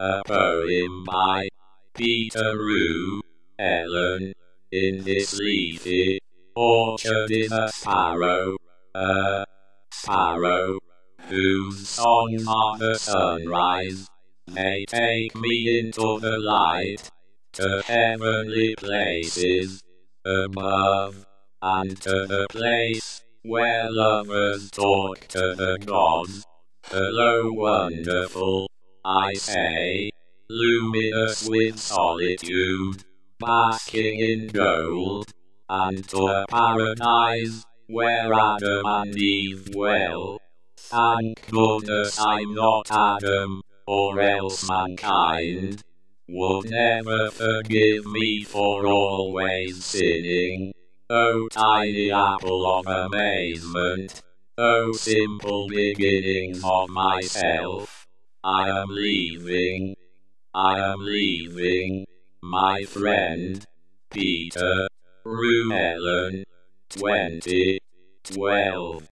A poem by Peter Roo, Ellen. In this leafy orchard is a sparrow, a sparrow, whose song at the sunrise may take me into the light, to heavenly places above, and to the place where lovers talk to the gods. Hello, wonderful, I say, luminous with solitude, basking in gold, and to a paradise where Adam and Eve dwell. Thank goodness I'm not Adam, or else mankind would never forgive me for always sinning. Oh tiny apple of amazement, oh simple beginnings of myself, I am leaving, I am leaving, my friend, Peter, Ruellan, 2012.